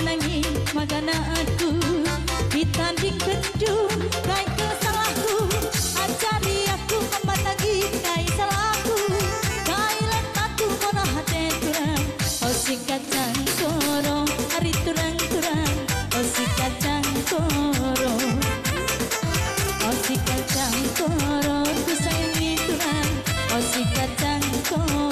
Mengim, magana aku, Ditanding kendung kai kesalahku Ajari aku memanangi kai salahku. Kai letakku mono hati turang Oh si kacang koro hari turang-turang. Oh si kacang koro Oh si kacang koro ku sayang turang Oh si kacang koro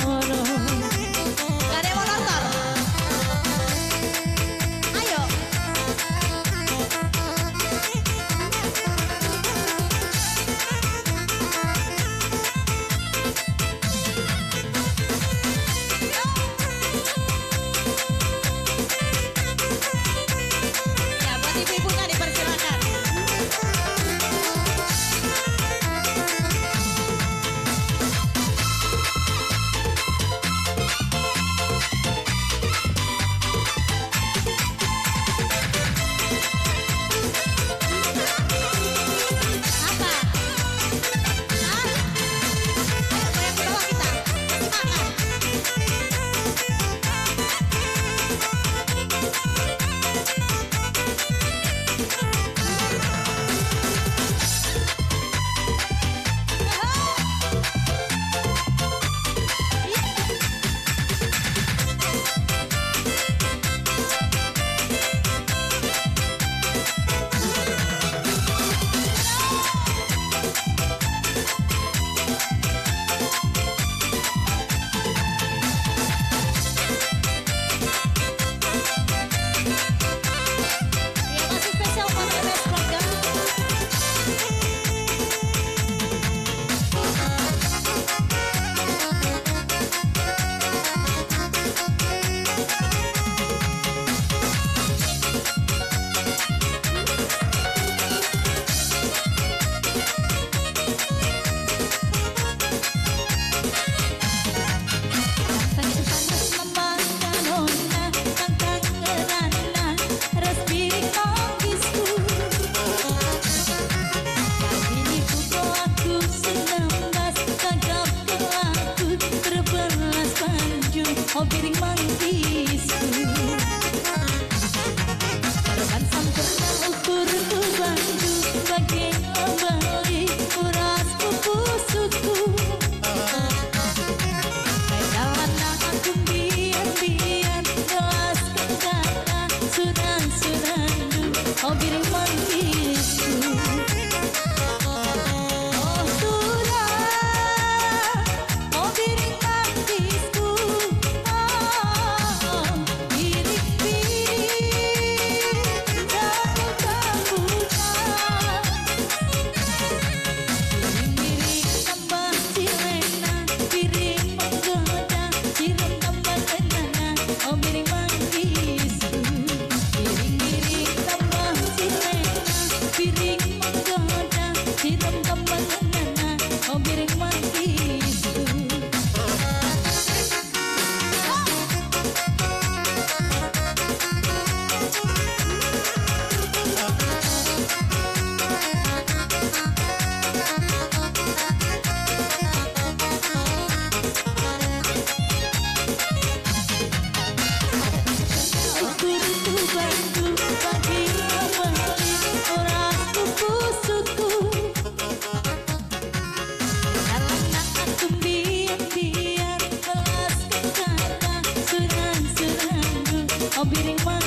I'm beating one.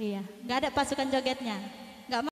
Iya, nggak ada pasukan jogetnya.